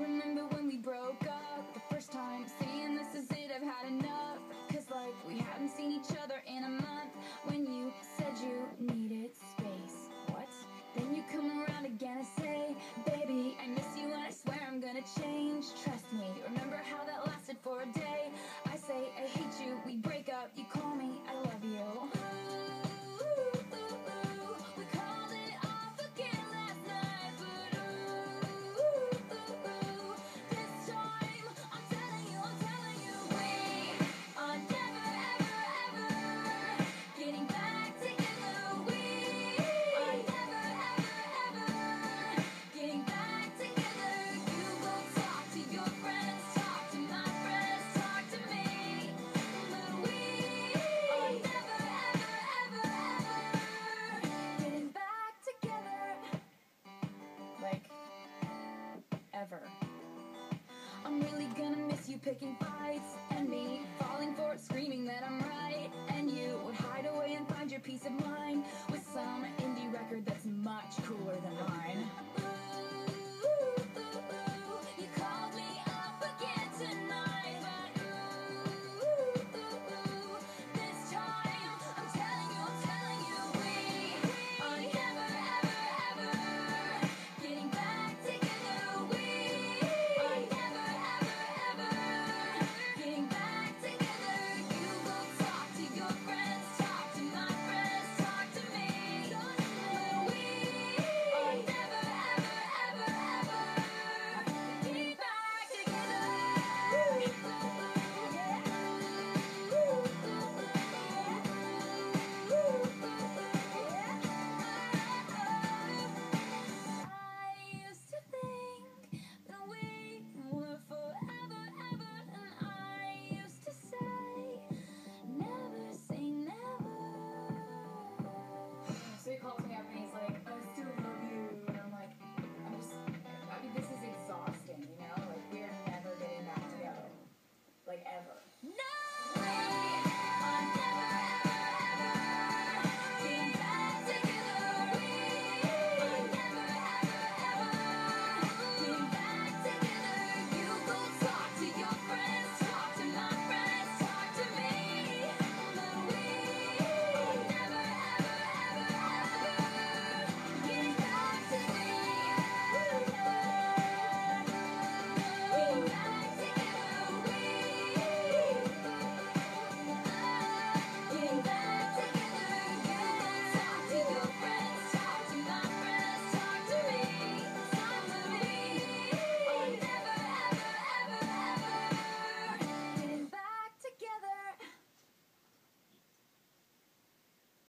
remember when we broke up the first time, saying this is it, I've had enough. Cause like we hadn't seen each other in a month when you said you needed space. What? Then you come around again and say, Baby, I miss you and I swear I'm gonna change. Trust me, remember how that lasted for a day? I say, I hate you, we break up, you call me, I'm really gonna miss you picking fights and me falling for it, screaming that I'm right.